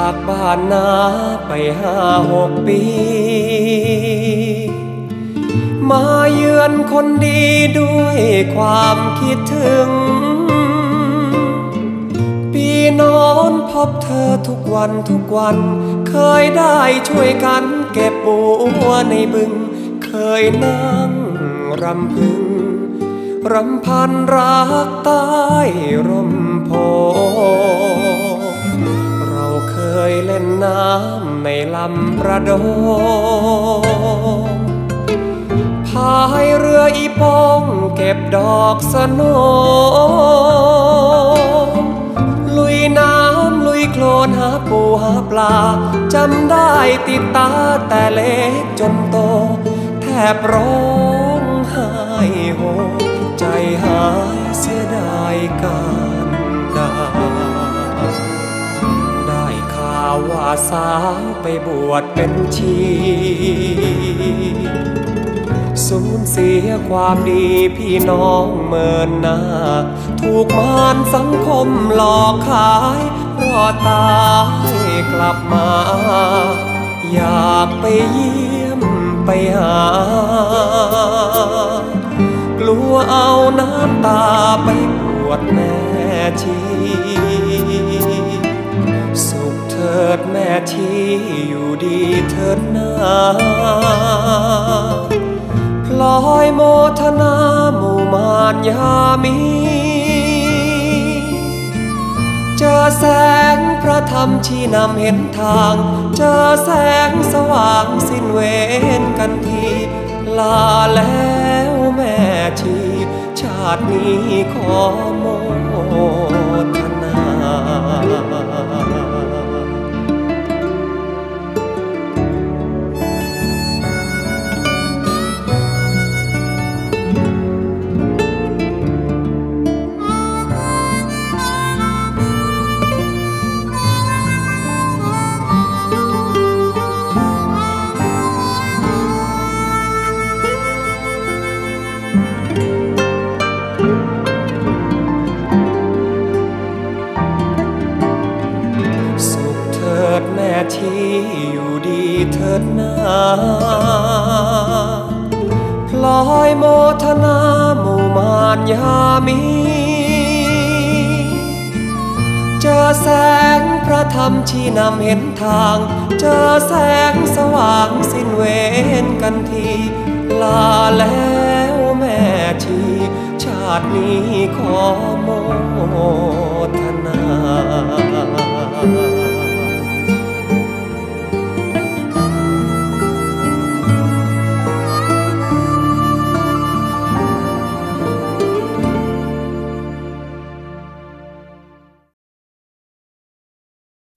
ากบ้านนาไปห้าหกปี มาเยือนคนดีด้วยความคิดถึง ปีนอนพบเธอทุกวันทุกวัน เคยได้ช่วยกันเก็บบัวในบึง เคยนั่งรำพึง รำพันรักต้ร่ำในลำประโดงพายเรืออีปองเก็บดอกสนลุยน้ำลุยโคลนหาปูหาปลาจำได้ติดตาแต่เล็กจนโต แทบร้องไห้โฮใจหายเสียดายกา สาวไปบวชเป็นชี สูญเสียความดีพี่น้องเมินหน้า ถูกมารสังคมหลอกขายรอดตายกลับมา อยากไปเยี่ยมไปหา กลัวเอาน้ำตาไปปวดแม่ชี สุขเถิดแม่ ชีอยู่ดีเถิดนาพลอยโมทนาหมู่มานยามีเจอแสงพระธรรมชี้นำเห็นทาง เจอแสงสว่างสิ้นเวรกันที ลาแล้วแม่ชี ชาตินี้ขอโม ถิดแม่ชีอยู่ดีเถิดนาพลอยโมทนาหมู่มานยามี เจอแสงพระธรรมชี้นำเห็นทาง เจอแสงสว่างสิ้นเวรกันที ลาแล้วแม่ชีชาตินี้ขอ